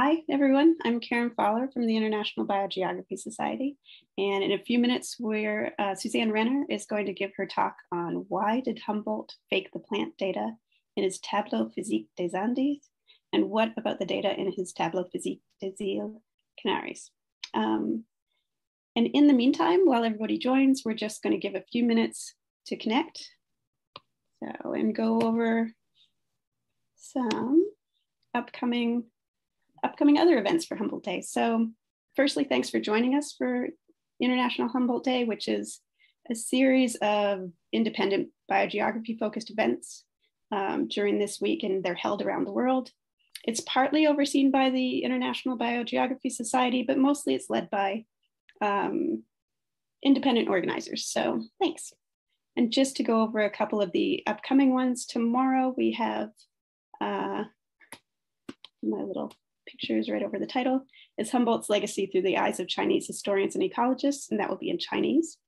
Hi, everyone. I'm Karen Fowler from the International Biogeography Society. And in a few minutes, where uh, Susanne Renner is going to give her talk on why did Humboldt fake the plant data in his Tableau Physique des Andes, and what about the data in his Tableau Physique des Îles Canaries. Um, and in the meantime, while everybody joins, we're just going to give a few minutes to connect. So, and go over some upcoming upcoming other events for Humboldt Day. So firstly, thanks for joining us for International Humboldt Day, which is a series of independent biogeography focused events um, during this week and they're held around the world. It's partly overseen by the International Biogeography Society, but mostly it's led by um, independent organizers. So thanks. And just to go over a couple of the upcoming ones, tomorrow we have uh, my little pictures right over the title, is Humboldt's legacy through the eyes of Chinese historians and ecologists, and that will be in Chinese.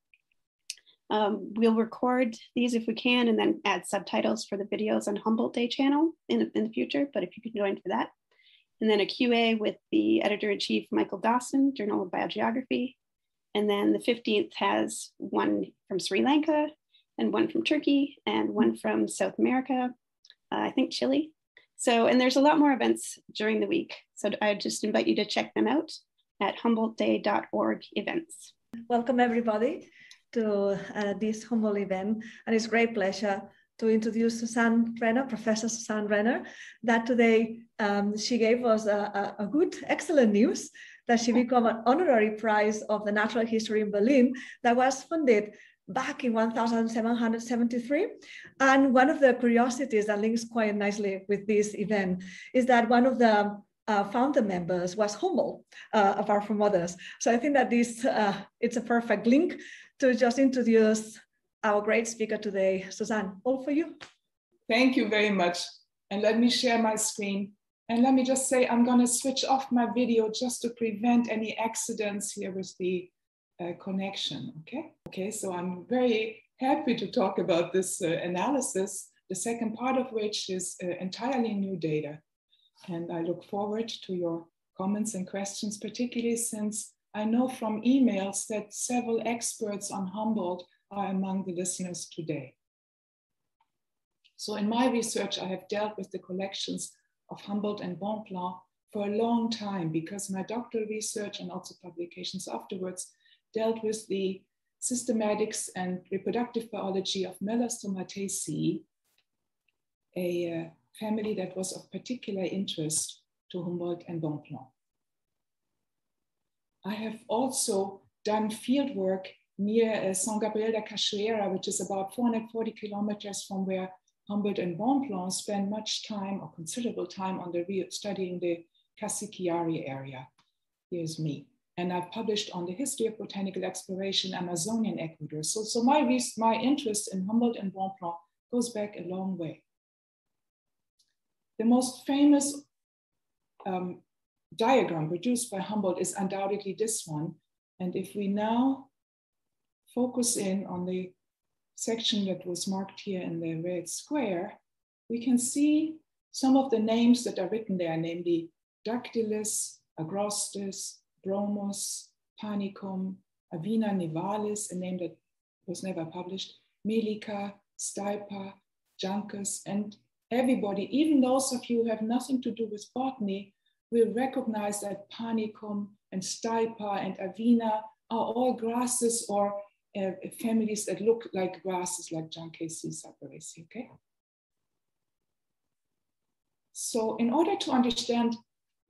Um, we'll record these if we can and then add subtitles for the videos on Humboldt Day channel in, in the future, but if you can join for that. And then a QA with the editor-in-chief, Michael Dawson, Journal of Biogeography. And then the 15th has one from Sri Lanka and one from Turkey and one from South America, uh, I think Chile, so, and there's a lot more events during the week. So I just invite you to check them out at humboldtday.org events. Welcome everybody to uh, this Humboldt event. And it's great pleasure to introduce Susanne Renner, Professor Susanne Renner, that today um, she gave us a, a, a good, excellent news that she became an honorary prize of the natural history in Berlin that was funded back in 1773. And one of the curiosities that links quite nicely with this event is that one of the uh, founder members was Humboldt, uh, apart from others. So I think that this uh, it's a perfect link to just introduce our great speaker today, Susanne. All for you. Thank you very much. And let me share my screen. And let me just say, I'm gonna switch off my video just to prevent any accidents here with the uh, connection, okay? Okay, so I'm very happy to talk about this uh, analysis, the second part of which is uh, entirely new data. And I look forward to your comments and questions, particularly since I know from emails that several experts on Humboldt are among the listeners today. So in my research, I have dealt with the collections of Humboldt and Bonpland for a long time because my doctoral research and also publications afterwards dealt with the systematics and reproductive biology of Melastomataceae, a uh, family that was of particular interest to Humboldt and Bonpland. I have also done field work near uh, San Gabriel de Cachoeira, which is about 440 kilometers from where Humboldt and Bonpland spent much time or considerable time on the studying the Casiquiare area. Here's me and I've published on the history of botanical exploration Amazonian Ecuador. So, so my, my interest in Humboldt and Bonpland goes back a long way. The most famous um, diagram produced by Humboldt is undoubtedly this one. And if we now focus in on the section that was marked here in the red square, we can see some of the names that are written there, namely Dactylus, Agrostis, Bromus, Panicum, Avena nivalis, a name that was never published, Melica, Stipa, Juncus, and everybody, even those of you who have nothing to do with botany, will recognize that Panicum and Stipa and Avena are all grasses or uh, families that look like grasses like Juncaceae, Cyperaceae, okay? So in order to understand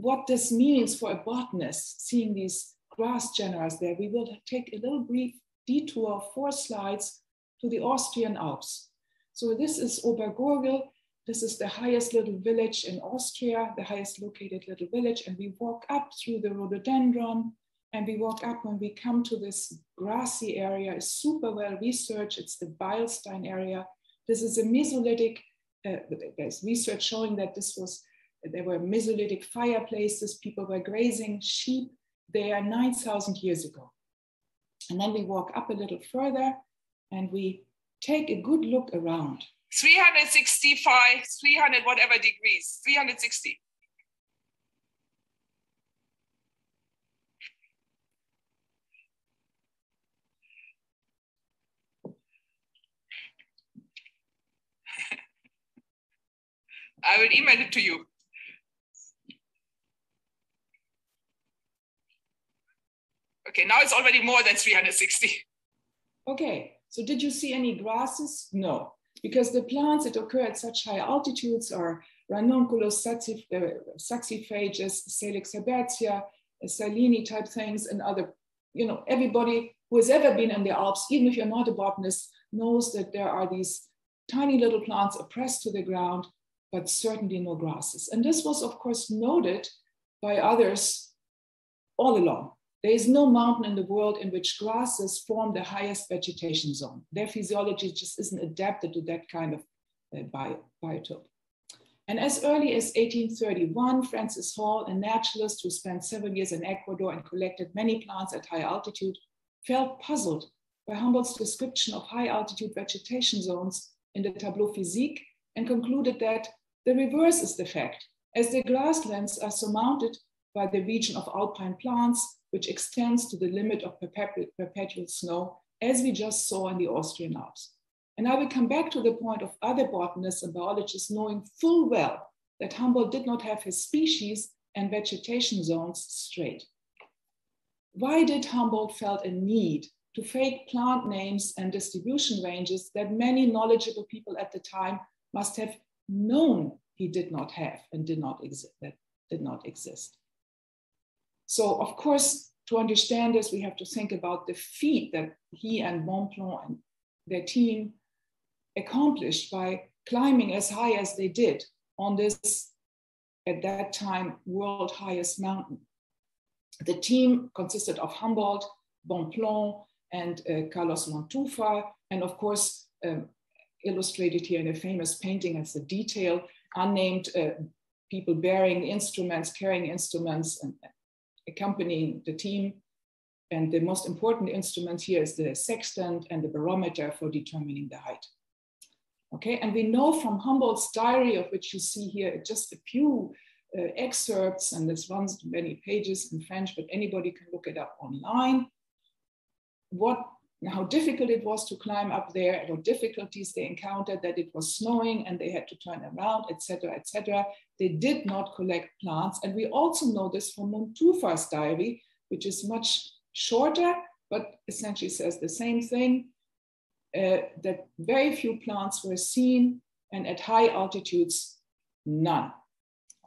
what this means for a botanist, seeing these grass genera there, we will take a little brief detour four slides to the Austrian Alps. So this is Obergurgl. This is the highest little village in Austria, the highest located little village. And we walk up through the rhododendron and we walk up when we come to this grassy area, is super well researched. It's the Beilstein area. This is a Mesolithic, uh, there's research showing that this was there were Mesolithic fireplaces, people were grazing sheep. They are 9,000 years ago. And then we walk up a little further and we take a good look around. 365, 300, whatever degrees, 360. I will email it to you. Okay, now it's already more than 360. Okay, so did you see any grasses? No, because the plants that occur at such high altitudes are ranunculus, uh, saxifrages, Salix herbacea, salini type things, and other, you know, everybody who has ever been in the Alps, even if you're not a botanist, knows that there are these tiny little plants oppressed to the ground, but certainly no grasses. And this was, of course, noted by others all along. There is no mountain in the world in which grasses form the highest vegetation zone. Their physiology just isn't adapted to that kind of uh, bio, biotope. And as early as 1831, Francis Hall, a naturalist who spent several years in Ecuador and collected many plants at high altitude, felt puzzled by Humboldt's description of high altitude vegetation zones in the Tableau Physique and concluded that the reverse is the fact, as the grasslands are surmounted by the region of alpine plants, which extends to the limit of perpetual, snow, as we just saw in the Austrian Alps. And I will come back to the point of other botanists and biologists knowing full well that Humboldt did not have his species and vegetation zones straight. Why did Humboldt felt a need to fake plant names and distribution ranges that many knowledgeable people at the time must have known he did not have and did not exist, that did not exist. So of course, to understand this, we have to think about the feat that he and Bonpland and their team accomplished by climbing as high as they did on this, at that time, world highest mountain. The team consisted of Humboldt, Bonpland, and uh, Carlos Montúfar, and of course, um, illustrated here in a famous painting as a detail, unnamed uh, people bearing instruments, carrying instruments, and accompanying the team. And the most important instrument here is the sextant and the barometer for determining the height. Okay, and we know from Humboldt's diary, of which you see here just a few uh, excerpts, and this runs many pages in French, but anybody can look it up online. What, how difficult it was to climb up there, what difficulties they encountered, that it was snowing and they had to turn around, etc., etc. They did not collect plants, and we also know this from Montúfar's diary, which is much shorter, but essentially says the same thing uh, that very few plants were seen and at high altitudes, none.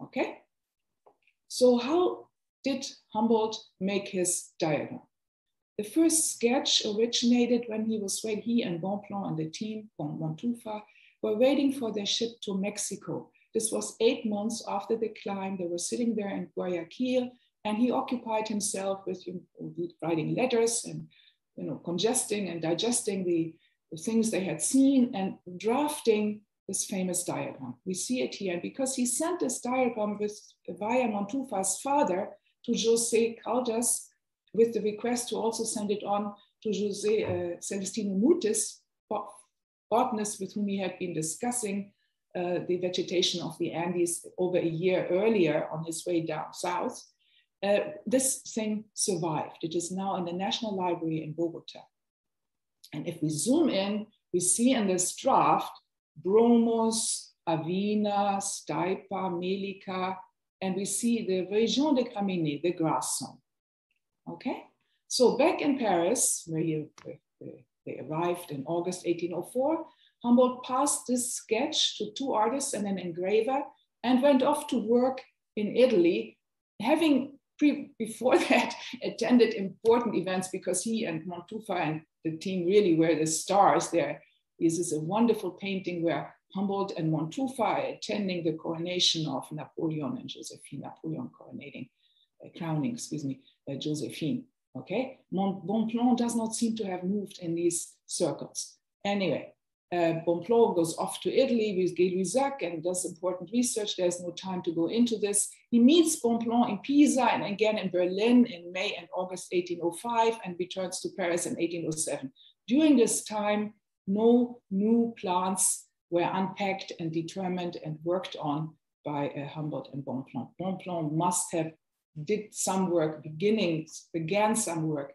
Okay? So how did Humboldt make his diagram? The first sketch originated when he was waiting, he and Bonpland and the team, from Montúfar, were waiting for their ship to Mexico. This was eight months after the climb. They were sitting there in Guayaquil, and he occupied himself with you know, writing letters and you know, congesting and digesting the the things they had seen and drafting this famous diagram. We see it here. And because he sent this diagram with, via Montúfar's father to José Caldas with the request to also send it on to José uh, Celestino Mutis, botanist with whom he had been discussing uh, the vegetation of the Andes over a year earlier on his way down south. Uh, this thing survived. It is now in the National Library in Bogota. And if we zoom in, we see in this draft Bromus, Avena, Stipa, Melica, and we see the Région de Graminées, the grass. Okay, so back in Paris, where they arrived in August 1804, Humboldt passed this sketch to two artists and an engraver and went off to work in Italy, having pre, before that attended important events because he and Montúfar and the team really were the stars there. This is a wonderful painting where Humboldt and Montúfar are attending the coronation of Napoleon and Josephine, Napoleon coronating, uh, crowning, excuse me, uh, Josephine. Okay, Bonpland does not seem to have moved in these circles. Anyway, uh, Bonpland goes off to Italy with Gay-Lussac and does important research. There's no time to go into this. He meets Bonpland in Pisa and again in Berlin in May and August 1805 and returns to Paris in 1807. During this time, no new plants were unpacked and determined and worked on by uh, Humboldt and Bonpland. Bonpland must have did some work, beginnings, began some work,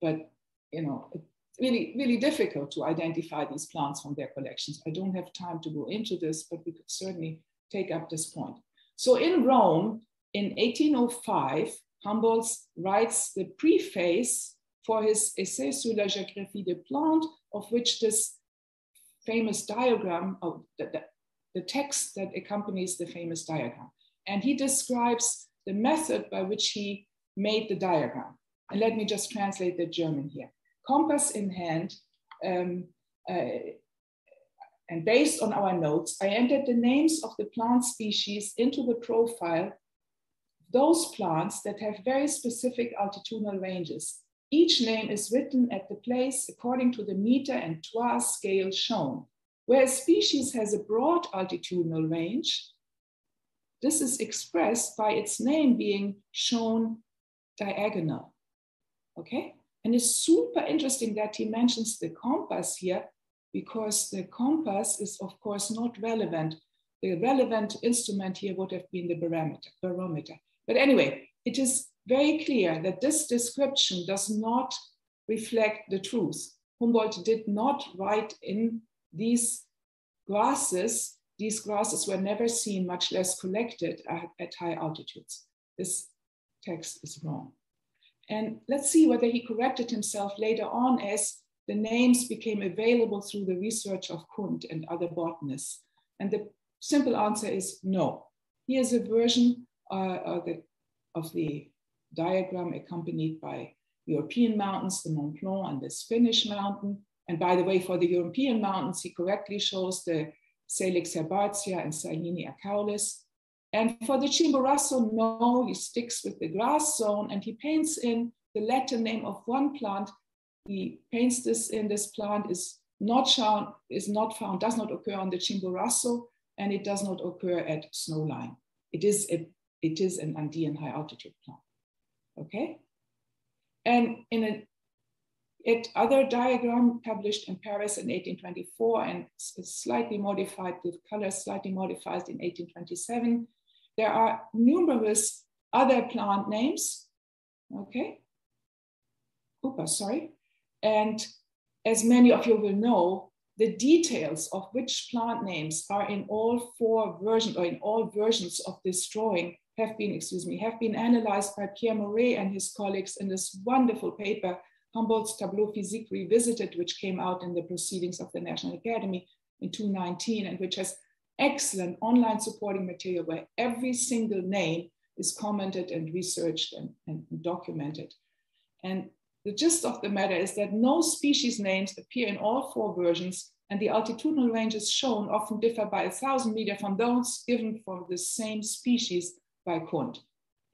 but you know, it, really, really difficult to identify these plants from their collections. I don't have time to go into this, but we could certainly take up this point. So in Rome, in 1805, Humboldt writes the preface for his Essai sur la géographie des plantes, of which this famous diagram, of the, the, the text that accompanies the famous diagram. And he describes the method by which he made the diagram. And let me just translate the German here. Compass in hand, um, uh, and based on our notes, I entered the names of the plant species into the profile, those plants that have very specific altitudinal ranges. Each name is written at the place according to the meter and toise scale shown. Where a species has a broad altitudinal range, this is expressed by its name being shown diagonal. Okay? And it's super interesting that he mentions the compass here because the compass is, of course, not relevant. The relevant instrument here would have been the barometer. barometer. But anyway, it is very clear that this description does not reflect the truth. Humboldt did not write in these grasses. These grasses were never seen, much less collected at, at high altitudes. This text is wrong. And let's see whether he corrected himself later on as the names became available through the research of Kunth and other botanists. And the simple answer is no. Here's a version uh, of, the, of the diagram accompanied by European mountains, the Mont Blanc and this Finnish mountain. And by the way, for the European mountains, he correctly shows the Salix herbacea and Silene acaulis. And for the Chimborazo, no, he sticks with the grass zone and he paints in the Latin name of one plant he paints this in this plant is not shown, is not found, does not occur on the Chimborazo, and it does not occur at Snowline. It is a, it is an Andean high altitude plant. Okay, and in a it, other diagram published in Paris in 1824 and slightly modified, with colors slightly modified in 1827. There are numerous other plant names. Okay. Oops, sorry. And as many of you will know, the details of which plant names are in all four versions or in all versions of this drawing have been, excuse me, have been analyzed by Pierre Moret and his colleagues in this wonderful paper, Humboldt's Tableau Physique Revisited, which came out in the proceedings of the National Academy in 2019 and which has excellent online supporting material where every single name is commented and researched and, and documented. And the gist of the matter is that no species names appear in all four versions, and the altitudinal ranges shown often differ by a thousand meter from those given for the same species by Kunth.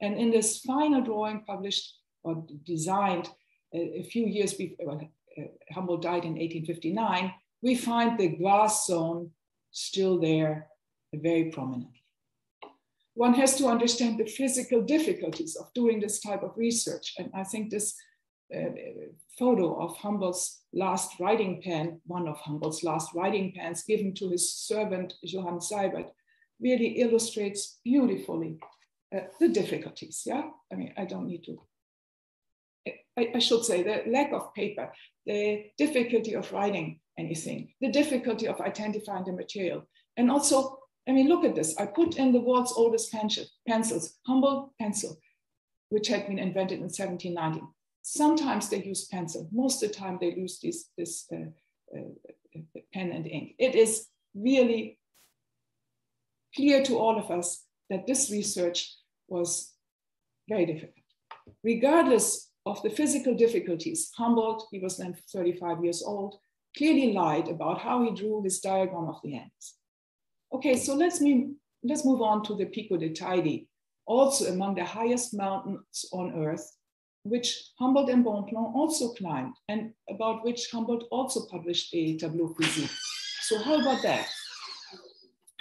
And in this final drawing published or designed a, a few years before well, uh, Humboldt died in 1859, we find the grass zone still there very prominently. One has to understand the physical difficulties of doing this type of research. And I think this uh, photo of Humboldt's last writing pen, one of Humboldt's last writing pens given to his servant Johann Seibert, really illustrates beautifully uh, the difficulties. Yeah, I mean, I don't need to. I, I should say the lack of paper, the difficulty of writing anything, the difficulty of identifying the material, and also, I mean, look at this. I put in the world's oldest pencils, Humboldt pencil, which had been invented in 1790 Sometimes they use pencil. Most of the time they use this, this uh, uh, pen and ink. It is really clear to all of us that this research was very difficult. Regardless of the physical difficulties, Humboldt, he was then 35 years old, clearly lied about how he drew his diagram of the Andes. Okay, so let's, let's move on to the Pico de Teide, also among the highest mountains on earth, which Humboldt and Bonpland also climbed and about which Humboldt also published a tableau physique. So how about that?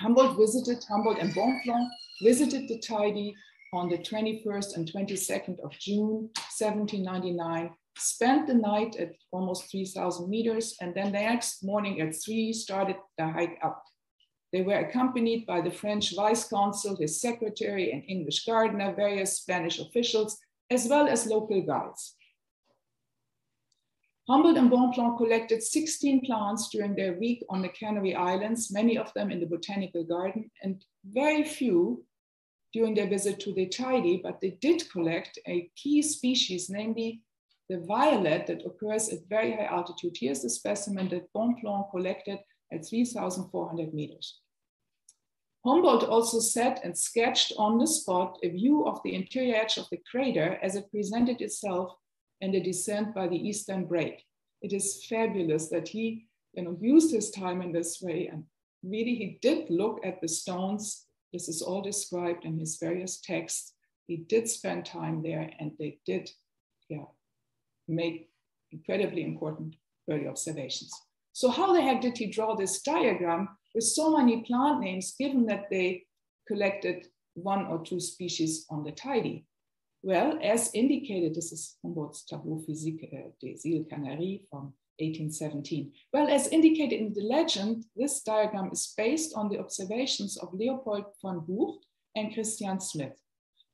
Humboldt visited, Humboldt and Bonpland visited the Teide on the 21st and 22nd of June, 1799, spent the night at almost 3,000 meters, and then the next morning at three started the hike up. They were accompanied by the French vice consul, his secretary, and English gardener, various Spanish officials, as well as local guides. Humboldt and Bonpland collected 16 plants during their week on the Canary Islands, many of them in the botanical garden, and very few during their visit to the Teide, but they did collect a key species, namely the violet that occurs at very high altitude. Here's the specimen that Bonpland collected at 3,400 meters. Humboldt also set and sketched on the spot a view of the interior edge of the crater as it presented itself in the descent by the eastern break. It is fabulous that he you know, used his time in this way and really he did look at the stones. This is all described in his various texts. He did spend time there and they did yeah, make incredibly important early observations. So how the heck did he draw this diagram with so many plant names, given that they collected one or two species on the Teide? Well, as indicated, this is Humboldt's Tableau physique uh, des îles Canaries from 1817. Well, as indicated in the legend, this diagram is based on the observations of Leopold von Buch and Christian Smith.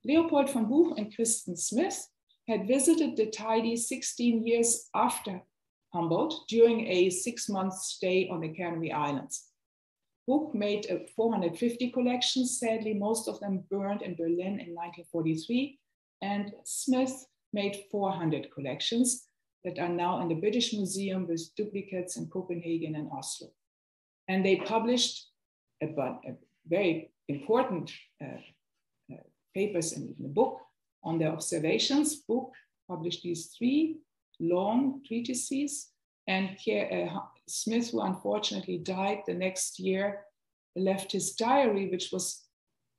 Leopold von Buch and Christian Smith had visited the Teide 16 years after Humboldt during a six month stay on the Canary Islands. Buch made 450 collections. Sadly, most of them burned in Berlin in 1943. And Smith made 400 collections that are now in the British Museum with duplicates in Copenhagen and Oslo. And they published a, a very important uh, uh, papers in the book on their observations. Book published these three long treatises. And uh, Smith, who unfortunately died the next year, left his diary, which was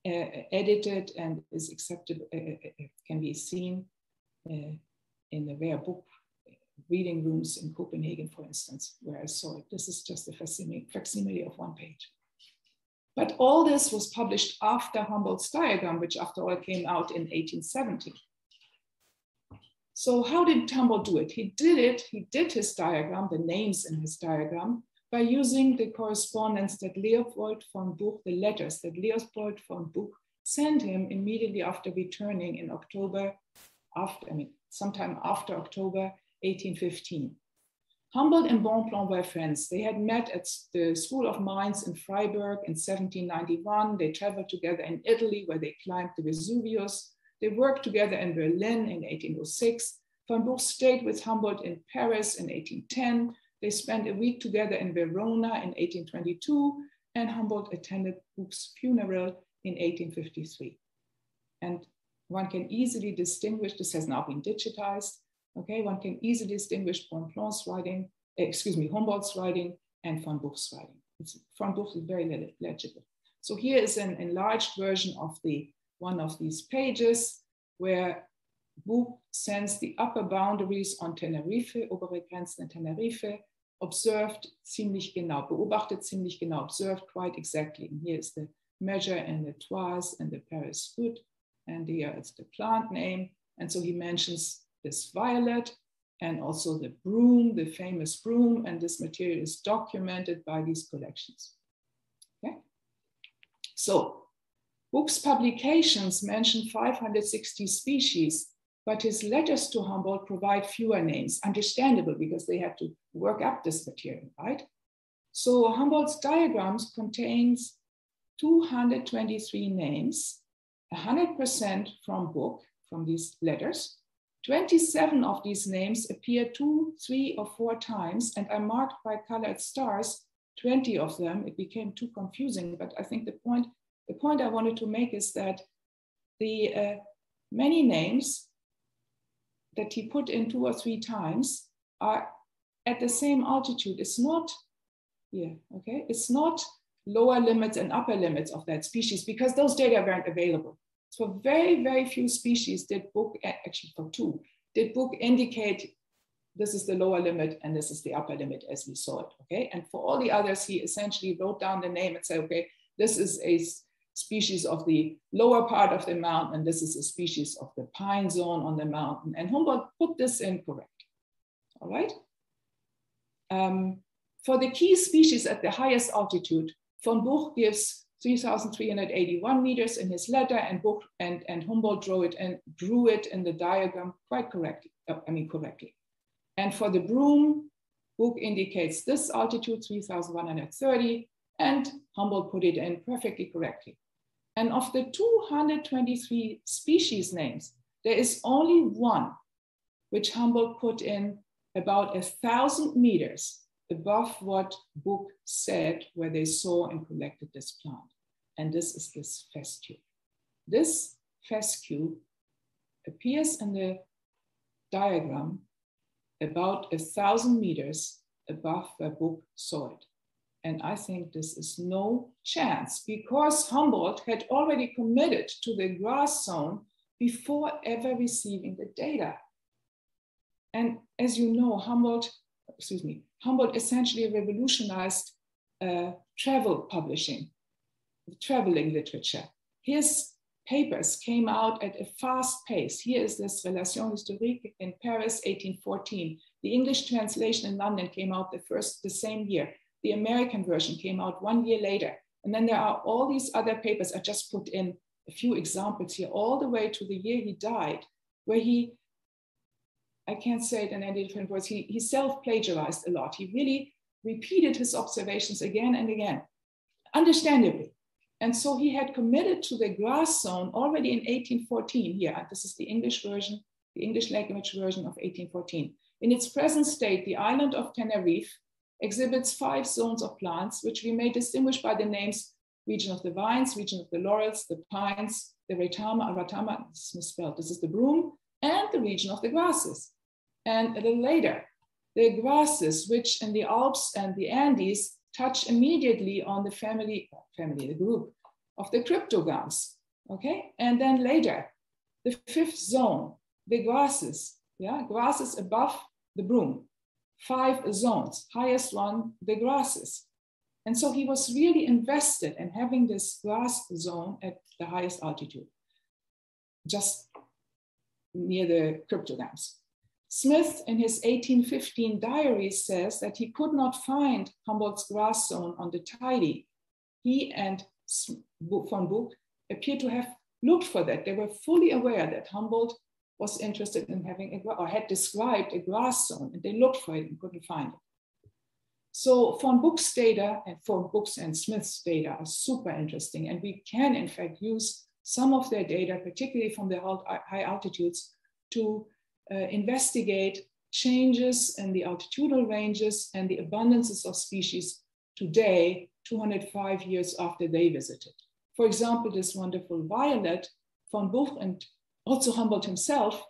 uh, edited and is accepted, uh, uh, can be seen in the rare book reading rooms in Copenhagen, for instance, where I saw it. This is just a facsimile of one page. But all this was published after Humboldt's diagram, which after all came out in 1870. So how did Humboldt do it? He did it, he did his diagram, the names in his diagram, by using the correspondence that Leopold von Buch, the letters that Leopold von Buch sent him immediately after returning in October, after, I mean, sometime after October 1815. Humboldt and Bonpland were friends. They had met at the School of Mines in Freiberg in 1791. They traveled together in Italy, where they climbed the Vesuvius. They worked together in Berlin in 1806. Von Buch stayed with Humboldt in Paris in 1810. They spent a week together in Verona in 1822, and Humboldt attended Buch's funeral in 1853. And one can easily distinguish, this has now been digitized, Okay, one can easily distinguish Bonpland's writing, excuse me, Humboldt's writing and von Buch's writing. It's, von Buch is very legible. So here is an enlarged version of the one of these pages where Buch sends the upper boundaries on Tenerife, obere Grenzen in Tenerife, observed ziemlich genau, beobachtet ziemlich genau, observed quite exactly. And here is the measure and the toise and the Paris foot, and here it's the plant name. And so he mentions this violet and also the broom, the famous broom, and this material is documented by these collections. Okay? So Buch's publications mention 560 species, but his letters to Humboldt provide fewer names, understandable because they had to work up this material, right? So Humboldt's diagrams contains 223 names, 100% from Buch, from these letters, 27 of these names appear two, three, or four times and are marked by colored stars. 20 of them, it became too confusing, but I think the point, the point I wanted to make is that the uh, many names that he put in two or three times are at the same altitude. It's not yeah, okay? It's not lower limits and upper limits of that species because those data weren't available. For very, very few species did Buch, actually for two, did Buch indicate this is the lower limit and this is the upper limit as we saw it, okay? And for all the others, he essentially wrote down the name and said, okay, this is a species of the lower part of the mountain, and this is a species of the pine zone on the mountain. And Humboldt put this in correct, all right? Um, for the key species at the highest altitude, von Buch gives 3,381 meters in his letter and and, and Humboldt drew it and drew it in the diagram quite correctly, uh, I mean correctly. And for the broom, Buch indicates this altitude, 3,130, and Humboldt put it in perfectly correctly. And of the 223 species names, there is only one which Humboldt put in about a thousand meters above what Buch said where they saw and collected this plant. And this is this fescue. This fescue appears in the diagram about a thousand meters above where Buch saw it. And I think this is no chance because Humboldt had already committed to the grass zone before ever receiving the data. And as you know, Humboldt, excuse me, Humboldt essentially revolutionized uh, travel publishing, traveling literature. His papers came out at a fast pace. Here is this Relation historique in Paris, 1814. The English translation in London came out the first, the same year. The American version came out one year later. And then there are all these other papers. I just put in a few examples here, all the way to the year he died, where he, I can't say it in any different words, he, he self plagiarized a lot. He really repeated his observations again and again, understandably. And so he had committed to the grass zone already in 1814. Here, this is the English version, the English language version of 1814. In its present state, the island of Tenerife exhibits five zones of plants, which we may distinguish by the names region of the vines, region of the laurels, the pines, the retama, ratama, this is misspelled, this is the broom, and the region of the grasses. And a little later, the grasses, which in the Alps and the Andes touch immediately on the family, family, the group of the cryptogams, okay? And then later, the fifth zone, the grasses, yeah, grasses above the broom, five zones, highest one, the grasses. And so he was really invested in having this grass zone at the highest altitude, just near the cryptogams. Smith, in his 1815 diary, says that he could not find Humboldt's grass zone on the Teide. He and von Buch appear to have looked for that. They were fully aware that Humboldt was interested in having a, or had described a grass zone and they looked for it and couldn't find it. So von Buch's data and von Buch's and Smith's data are super interesting and we can in fact use some of their data, particularly from the high altitudes to Uh, investigate changes in the altitudinal ranges and the abundances of species today, 205 years after they visited. For example, this wonderful violet, von Buch and also Humboldt himself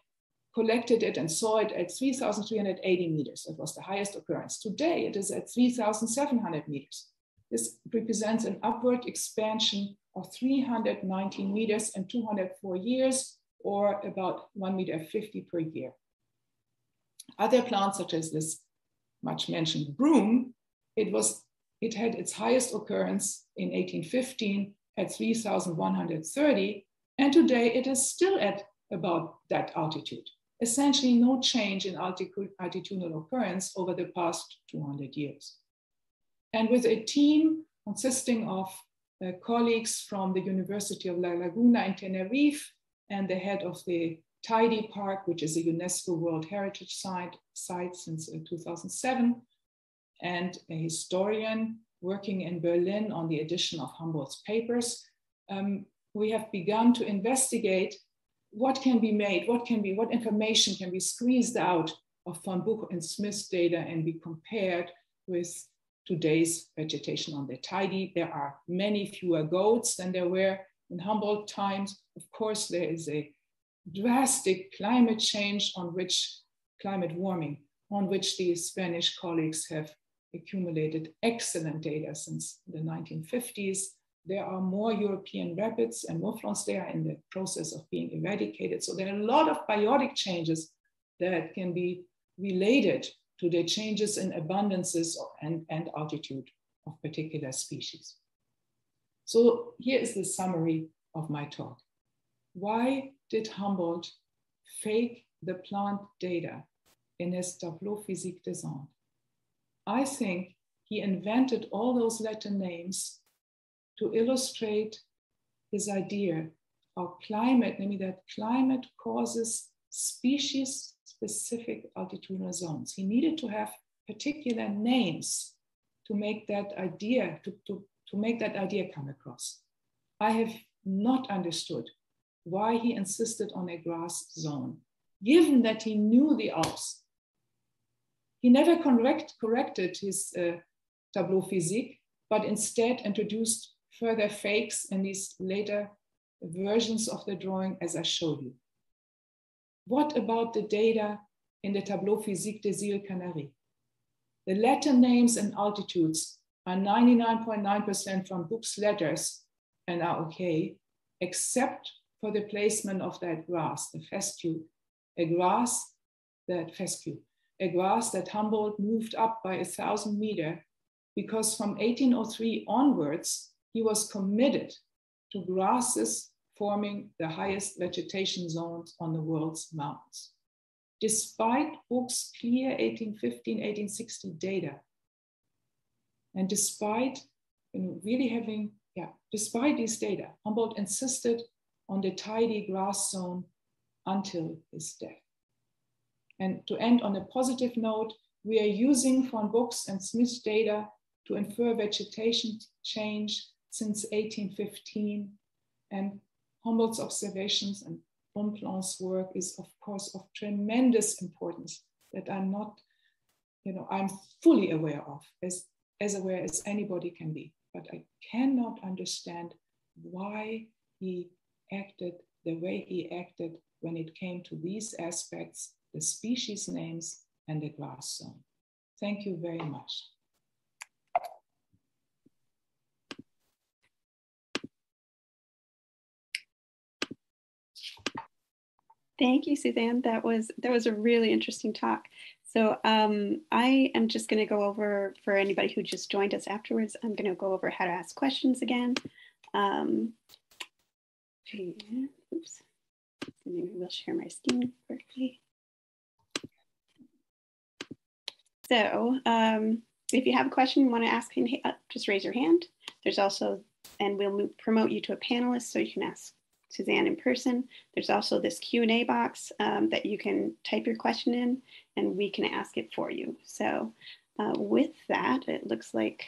collected it and saw it at 3,380 meters. It was the highest occurrence. Today, it is at 3,700 meters. This represents an upward expansion of 319 meters in 204 years, or about 1 meter 50 per year. Other plants, such as this much mentioned broom, it, was, it had its highest occurrence in 1815 at 3,130, and today it is still at about that altitude. Essentially, no change in altitudinal occurrence over the past 200 years. And with a team consisting of uh, colleagues from the University of La Laguna in Tenerife and the head of the Teide Park, which is a UNESCO World Heritage Site, site since uh, 2007, and a historian working in Berlin on the edition of Humboldt's papers, um, we have begun to investigate what can be made, what can be, what information can be squeezed out of von Buch and Smith's data and be compared with today's vegetation on the Teide. There are many fewer goats than there were in Humboldt times. Of course, there is a drastic climate change on which, climate warming, on which the Spanish colleagues have accumulated excellent data since the 1950s there are more European rabbits and mouflons there in the process of being eradicated. So there are a lot of biotic changes that can be related to the changes in abundances and, and altitude of particular species. So here is the summary of my talk. Why did Humboldt fake the plant data in his Tableau Physique des Andes? I think he invented all those letter names to illustrate his idea of climate, namely that climate causes species specific altitudinal zones. He needed to have particular names to make that idea, to, to, to make that idea come across. I have not understood why he insisted on a grass zone, given that he knew the Alps. He never correct, corrected his uh, tableau physique, but instead introduced further fakes in these later versions of the drawing as I showed you. What about the data in the tableau physique des îles Canaries? The letter names and altitudes are 99.9% from Buch's letters and are okay, except for the placement of that grass, the fescue, a grass that fescue, a grass that Humboldt moved up by a thousand meter because from 1803 onwards, he was committed to grasses forming the highest vegetation zones on the world's mountains despite Buch's clear 1815, 1860 data. And despite really having, yeah, despite these data, Humboldt insisted on the Teide grass zone until his death. And to end on a positive note, we are using von Buch's and Smith's data to infer vegetation change since 1815. And Humboldt's observations and Bonpland's work is, of course, of tremendous importance that I'm not, you know, I'm fully aware of, as, as aware as anybody can be. But I cannot understand why he acted the way he acted when it came to these aspects, the species names and the glass zone. Thank you very much. Thank you, Susanne. That was that was a really interesting talk. So um, I am just going to go over for anybody who just joined us afterwards. I'm going to go over how to ask questions again. Um, oops. Maybe we'll share my screen quickly. So um, if you have a question you want to ask, uh, just raise your hand. There's also, and we'll move, promote you to a panelist so you can ask Susanne in person. There's also this Q&A box um, that you can type your question in and we can ask it for you. So uh, with that, it looks like.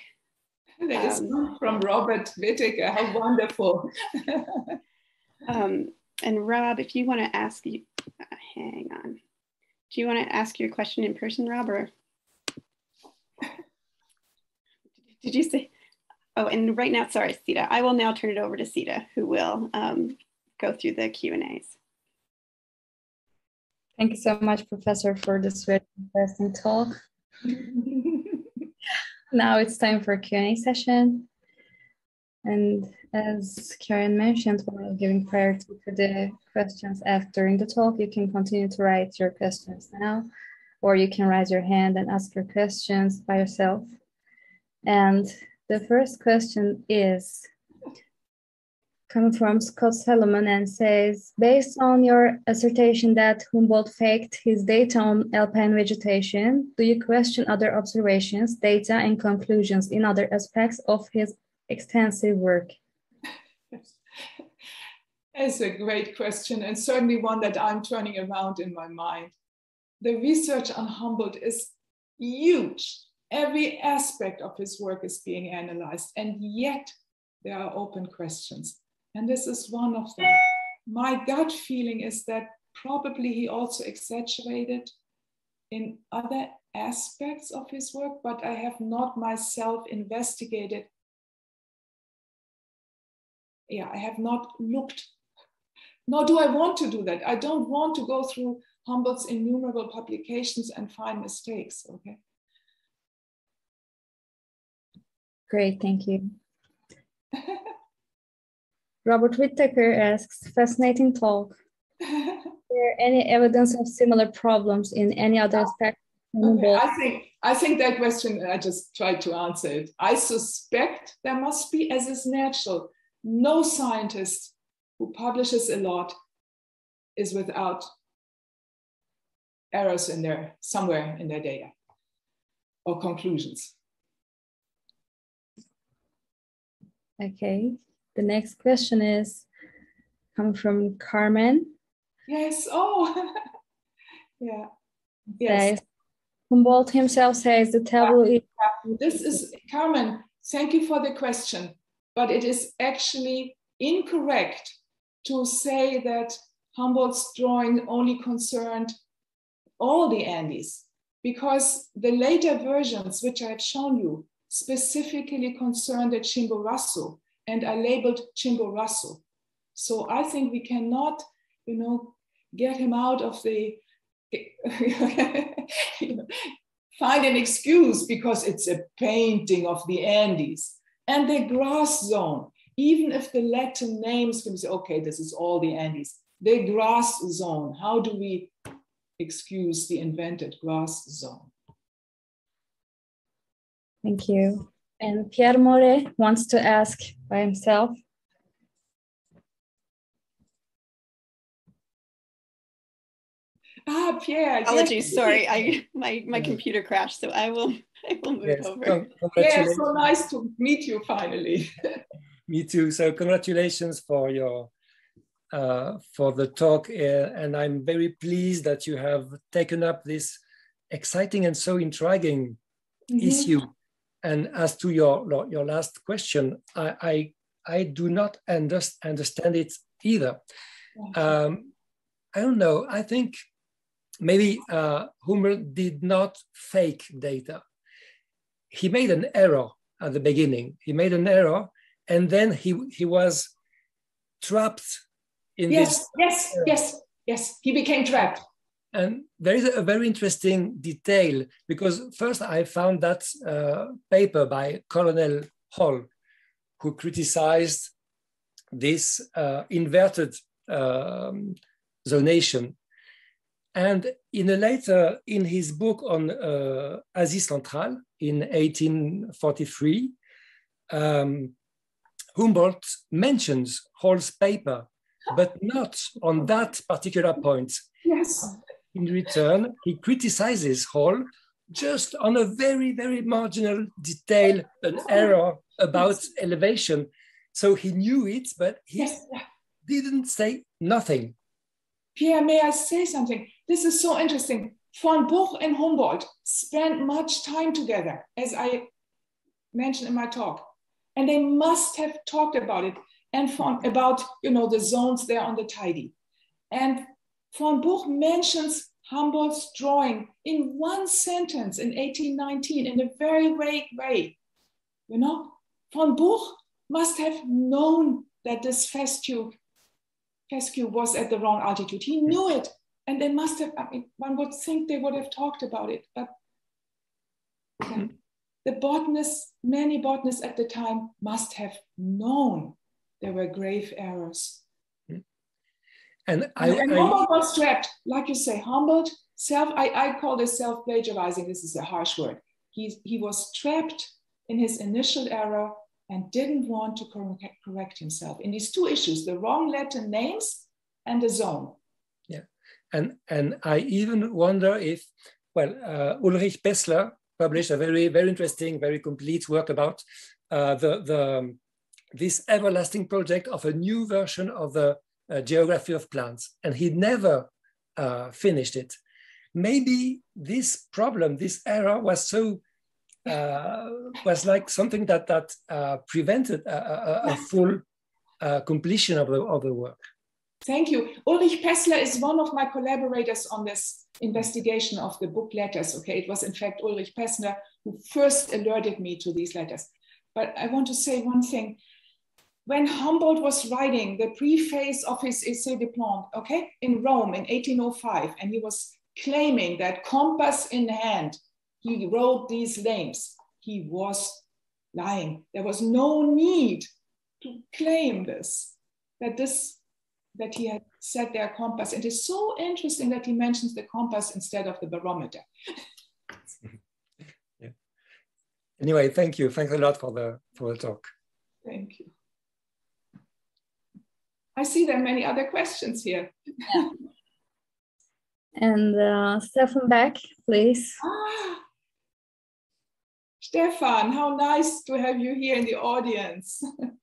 There is um, from Robert Whittaker, how wonderful. um, and Rob, if you want to ask, you, uh, hang on. Do you want to ask your question in person, Rob, or? Did you say? Oh, and right now, sorry, Sita. I will now turn it over to Sita, who will um, go through the Q&As. Thank you so much, Professor, for this very interesting talk. now it's time for a Q&A session. And as Karen mentioned, while giving priority to the questions asked during the talk, you can continue to write your questions now, or you can raise your hand and ask your questions by yourself. And the first question is, coming from Scott Solomon and says, based on your assertion that Humboldt faked his data on alpine vegetation, do you question other observations, data, and conclusions in other aspects of his extensive work? That's a great question, and certainly one that I'm turning around in my mind. The research on Humboldt is huge. Every aspect of his work is being analyzed, and yet there are open questions. And this is one of them. My gut feeling is that probably he also exaggerated in other aspects of his work, but I have not myself investigated. Yeah, I have not looked, nor do I want to do that. I don't want to go through Humboldt's innumerable publications and find mistakes, okay? Great, thank you. Robert Whittaker asks, fascinating talk. Is there any evidence of similar problems in any other aspect? Okay, I think I think that question I just tried to answer it. I suspect there must be, as is natural, no scientist who publishes a lot is without errors in there somewhere in their data or conclusions. Okay. The next question is coming from Carmen. Yes. Oh, Yeah. Yes. Humboldt himself says the table is. This is, Carmen, thank you for the question, but it is actually incorrect to say that Humboldt's drawing only concerned all the Andes, because the later versions, which I've shown you, specifically concerned the Chimborazo and are labeled Chimborazo. So I think we cannot, you know, get him out of the find an excuse because it's a painting of the Andes and the grass zone. Even if the Latin names can say, okay, this is all the Andes, the grass zone. How do we excuse the invented grass zone? Thank you. And Pierre Moret wants to ask by himself Ah, Pierre. Apologies, yes. sorry. I my my computer crashed, so I will I will move yes. over. Yeah, so nice to meet you finally. Me too. So congratulations for your uh, for the talk, uh, and I'm very pleased that you have taken up this exciting and so intriguing mm -hmm. issue. And as to your your last question, I I, I do not understand it either. Um, I don't know. I think maybe uh, Humboldt did not fake data. He made an error at the beginning. He made an error, and then he he was trapped in yes, this. Yes, yes, yes, yes. He became trapped. And there is a very interesting detail because first I found that uh, paper by Colonel Hall, who criticized this uh, inverted um, zonation and in a later, in his book on uh, Asie Centrale in 1843, um, Humboldt mentions Hall's paper, but not on that particular point. Yes. In return, he criticizes Hall just on a very, very marginal detail, an error about elevation. So he knew it, but he yes. didn't say nothing. Pierre, may I say something? This is so interesting. Von Buch and Humboldt spent much time together, as I mentioned in my talk, and they must have talked about it and about you know the zones there on the Teide. And von Buch mentions Humboldt's drawing in one sentence in 1819 in a very vague way. You know, von Buch must have known that this fescue, fescue was at the wrong altitude. He knew it and they must have, I mean, one would think they would have talked about it, but the botanists, many botanists at the time must have known there were grave errors. And I, and, Humboldt was trapped, like you say, Humboldt, self, I, I call this self-plagiarizing, this is a harsh word. He, he was trapped in his initial error and didn't want to correct himself in these two issues, the wrong Latin names and the zone. Yeah, and, and I even wonder if, well, uh, Ulrich Päßler published a very, very interesting, very complete work about uh, the, the, this everlasting project of a new version of the uh, geography of plants. And he never uh, finished it. Maybe this problem, this error was so uh, was like something that that uh, prevented a, a, a full uh, completion of the, of the work. Thank you. Ulrich Päßler is one of my collaborators on this investigation of the Buch letters. Okay, it was in fact Ulrich Päßler who first alerted me to these letters. But I want to say one thing. When Humboldt was writing the preface of his Essai de Plantes, okay, in Rome in 1805, and he was claiming that compass in hand, he wrote these names, he was lying. There was no need to claim this, that this that he had set their compass. It is so interesting that he mentions the compass instead of the barometer. yeah. Anyway, thank you. Thanks a lot for the for the talk. Thank you. I see there are many other questions here. Yeah. And uh, Stefan Beck, please. Ah, Stefan, how nice to have you here in the audience.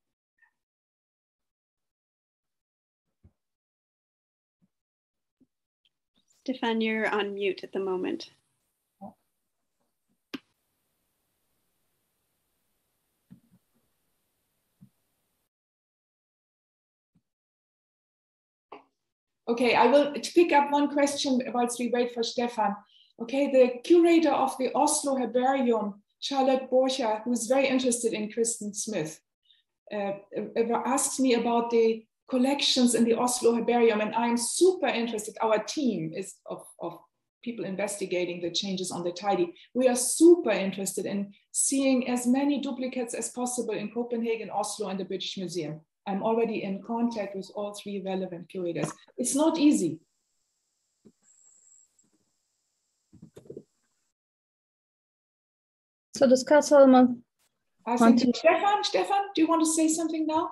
Stefan, you're on mute at the moment. Okay, I will pick up one question whilst we wait for Stefan. Okay, the curator of the Oslo Herbarium, Charlotte Borcher, who's very interested in Christen Smith, uh, uh, asked me about the collections in the Oslo Herbarium, and I'm super interested. Our team is of, of people investigating the changes on the Teide. We are super interested in seeing as many duplicates as possible in Copenhagen, Oslo, and the British Museum. I'm already in contact with all three relevant curators. It's not easy. So does Carl Solomon Stefan, Stefan, do you want to say something now?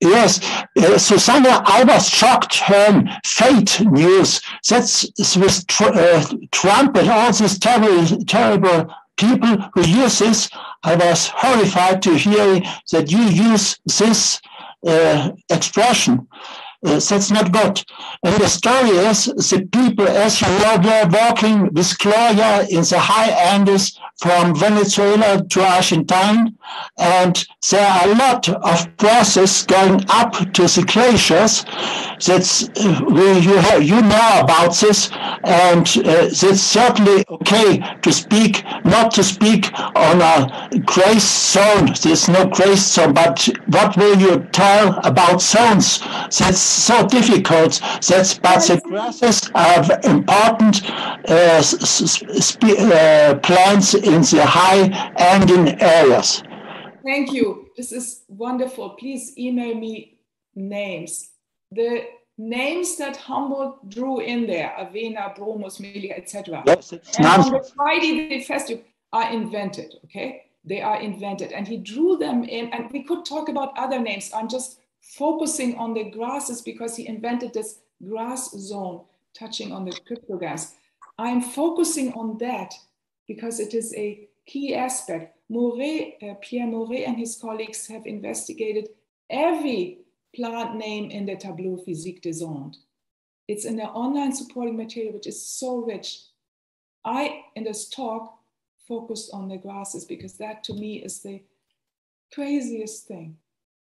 Yes, uh, Susanna, I was shocked when fate news that's with tr uh, Trump and all these terrible, terrible people who use this. I was horrified to hear that you use this uh, expression. Uh, that's not good. And the story is the people, as you know, were walking with Gloria in the high Andes from Venezuela to Argentina, and there are a lot of process going up to the glaciers. That's uh, you have, you know about this, and uh, that's certainly okay to speak, not to speak on a grace zone. There's no grace zone, but what will you tell about zones? That's so difficult. That's but the grasses are important uh, uh, plants in the high Andean areas. Thank you. This is wonderful. Please email me names. The names that Humboldt drew in there, Avena, Bromus, Melia, etc. Yes, it's and on the Friday festival are invented, okay? They are invented. And he drew them in, and we could talk about other names. I'm just focusing on the grasses because he invented this grass zone touching on the cryptogams. I'm focusing on that because it is a key aspect. Moret, uh, Pierre Moret and his colleagues have investigated every plant name in the Tableau Physique des Andes. It's in the online supporting material, which is so rich. I, in this talk, focused on the grasses because that to me is the craziest thing.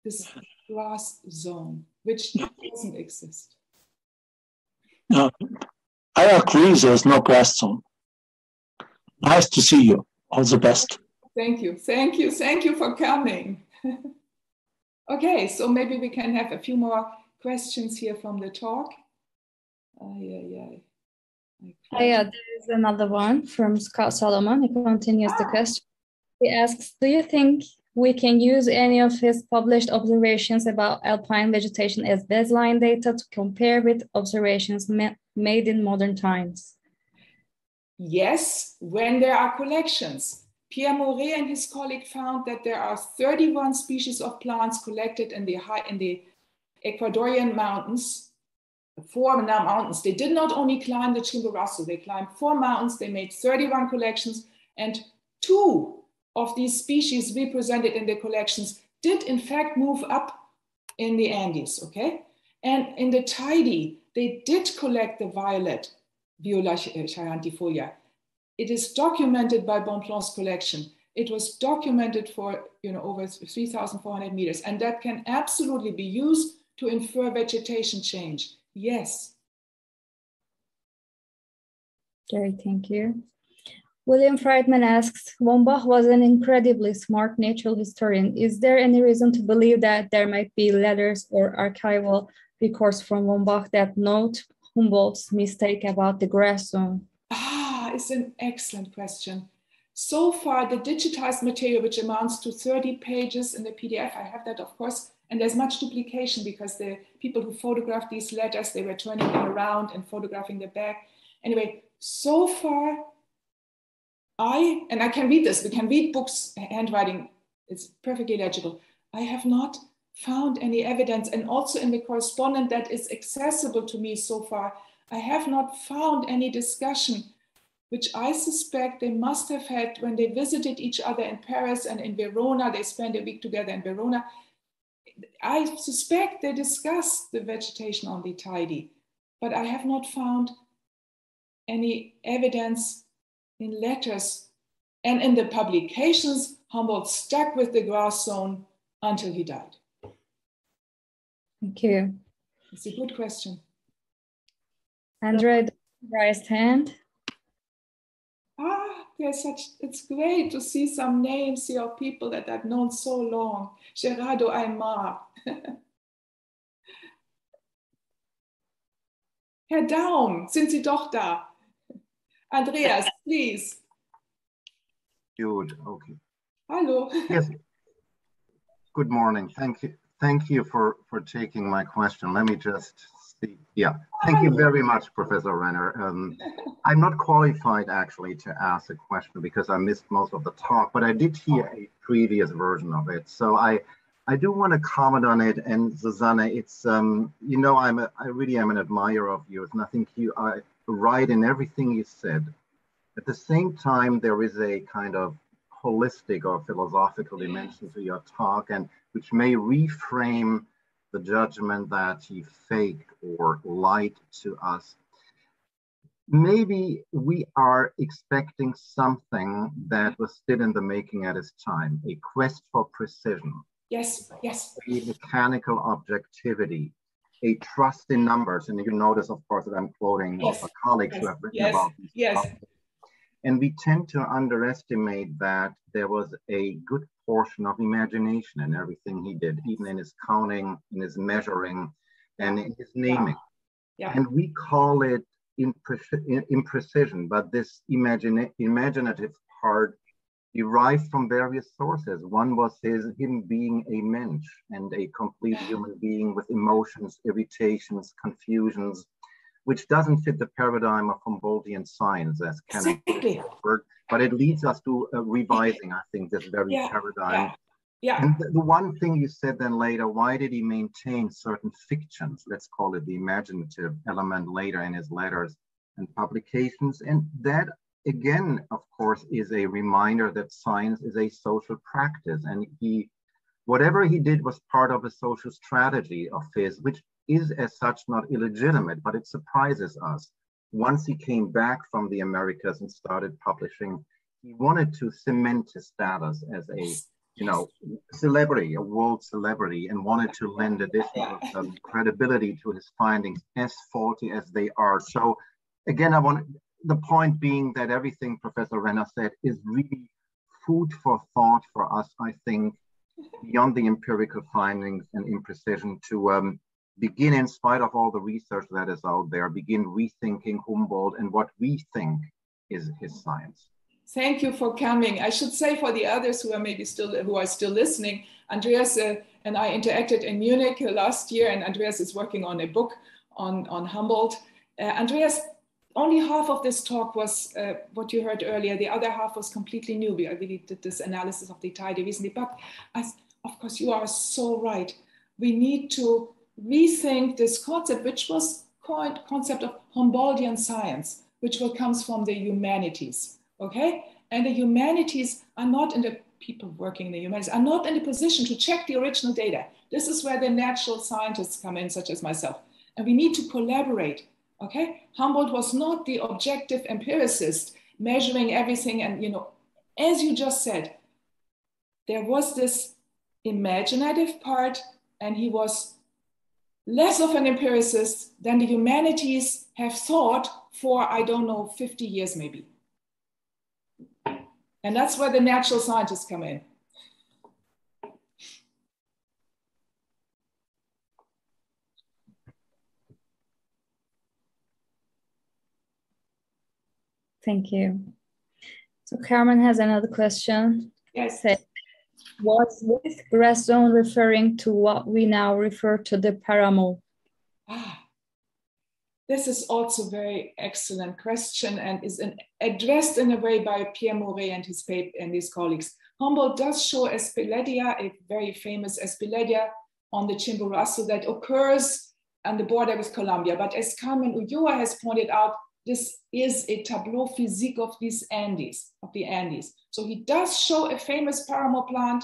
This grass zone, which doesn't exist. No, I agree, there's no grass zone. Nice to see you. All the best. Thank you. Thank you. Thank you for coming. okay, so maybe we can have a few more questions here from the talk. Uh, yeah, yeah. Oh, yeah, there is another one from Scott Solomon. He continues ah. the question. He asks, do you think we can use any of his published observations about alpine vegetation as baseline data to compare with observations ma made in modern times? Yes, when there are collections. Pierre Moret and his colleague found that there are 31 species of plants collected in the, high, in the Ecuadorian mountains, four mountains. They did not only climb the Chimborazo, they climbed four mountains, they made 31 collections, and two of these species represented in the collections did in fact move up in the Andes, okay? And in the Teide, they did collect the violet Viola cheiranthifolia. Uh, it is documented by Bonpland's collection. It was documented for you know, over 3,400 meters, and that can absolutely be used to infer vegetation change. Yes. Gary, thank you. William Friedman asks, von Buch was an incredibly smart natural historian. Is there any reason to believe that there might be letters or archival records from von Buch that note Humboldt's mistake about the grass zone? Ah, it's an excellent question. So far, the digitized material, which amounts to 30 pages in the PDF, I have that, of course, and there's much duplication because the people who photographed these letters, they were turning them around and photographing the back. Anyway, so far, I, and I can read this, we can read Buch's, handwriting, it's perfectly legible. I have not found any evidence, and also in the correspondence that is accessible to me so far, I have not found any discussion, which I suspect they must have had when they visited each other in Paris and in Verona. They spent a week together in Verona. I suspect they discussed the vegetation on the Teide, but I have not found any evidence in letters and in the publications. Humboldt stuck with the grass zone until he died. Thank you. It's a good question. Andrea, raised hand. Ah, there's such, it's great to see some names here of people that I've known so long. Gerardo Aymard. Herr Daum, sind Sie doch da? Andreas, please. Good, okay. Hello. Yes. Good morning. Thank you. Thank you for, for taking my question. Let me just see. Yeah, thank you very much, Professor Renner. Um, I'm not qualified actually to ask a question because I missed most of the talk, but I did hear a previous version of it. So I, I do want to comment on it. And Susanna, it's um, you know, I'm a, I really am an admirer of yours, and I think you are right in everything you said. At the same time, there is a kind of holistic or philosophical dimension to your talk, and which may reframe the judgment that he faked or lied to us. Maybe we are expecting something that was still in the making at his time, a quest for precision. Yes, yes. A mechanical objectivity, a trust in numbers. And you notice, of course, that I'm quoting yes. colleagues yes. who have written yes. about these yes. And we tend to underestimate that there was a good portion of imagination in everything he did, even in his counting, in his measuring, and in his naming. Yeah. And we call it imprecision, but this imagine, imaginative part derived from various sources. One was his him being a mensch and a complete human being with emotions, irritations, confusions, which doesn't fit the paradigm of Humboldtian science as Kenneth exactly. but it leads us to uh, revising, I think, this very yeah. paradigm. Yeah. Yeah. And the, the, one thing you said then later, why did he maintain certain fictions? Let's call it the imaginative element later in his letters and publications. And that again, of course, is a reminder that science is a social practice. And he, whatever he did was part of a social strategy of his, which is as such not illegitimate, but it surprises us. Once he came back from the Americas and started publishing, he wanted to cement his status as a you know, celebrity, a world celebrity, and wanted to lend additional um, credibility to his findings, as faulty as they are. So, again, I want the point being that everything Professor Renner said is really food for thought for us, I think, beyond the empirical findings and imprecision to um, begin, in spite of all the research that is out there, begin rethinking Humboldt and what we think is his science. Thank you for coming. I should say for the others who are maybe still who are still listening, Andreas uh, and I interacted in Munich last year, and Andreas is working on a book on on Humboldt. Uh, Andreas only half of this talk was uh, what you heard earlier. The other half was completely new. I really did this analysis of the Teide recently. But as, of course, you are so right. We need to rethink this concept, which was called concept of Humboldtian science, which will comes from the humanities. Okay, and the humanities are not in the people working in the humanities are not in the position to check the original data. This is where the natural scientists come in, such as myself, and we need to collaborate Okay, Humboldt was not the objective empiricist measuring everything. And, you know, as you just said, there was this imaginative part, and he was less of an empiricist than the humanities have thought for, I don't know, 50 years maybe. And that's where the natural scientists come in. Thank you. So Carmen has another question. Yes. Was this grass zone referring to what we now refer to the paramo? Ah, this is also a very excellent question and is an, addressed in a way by Pierre Moret and his, and his colleagues. Humboldt does show Espeletia, a very famous Espeletia on the Chimborazo that occurs on the border with Colombia. But as Carmen Ulloa has pointed out, this is a tableau physique of these Andes, of the Andes. So he does show a famous paramo plant.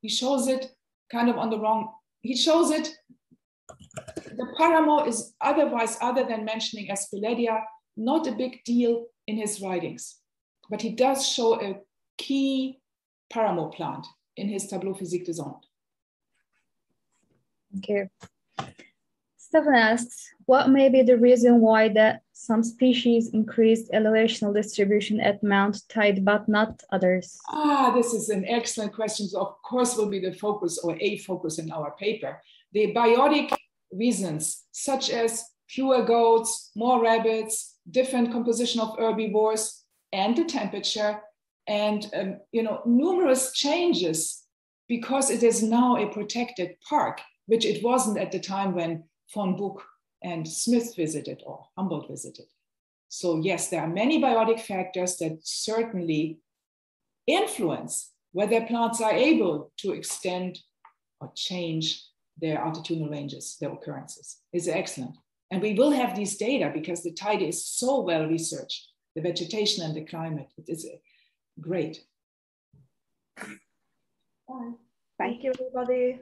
He shows it kind of on the wrong, he shows it the Paramo is otherwise, other than mentioning Espeletia, not a big deal in his writings. But he does show a key Paramo plant in his Tableau physique des Andes. Thank you. Stefan asks, what may be the reason why that some species increased elevational distribution at Mount Teide, but not others? Ah, this is an excellent question. So of course will be the focus or a focus in our paper. The biotic reasons, such as fewer goats, more rabbits, different composition of herbivores, and the temperature, and um, you know numerous changes because it is now a protected park, which it wasn't at the time when von Buch and Smith visited or Humboldt visited. So yes, there are many biotic factors that certainly influence whether plants are able to extend or change their altitudinal ranges, their occurrences. Is excellent. And we will have these data because the Teide is so well researched, the vegetation and the climate. It is great. Bye. Thank you, everybody.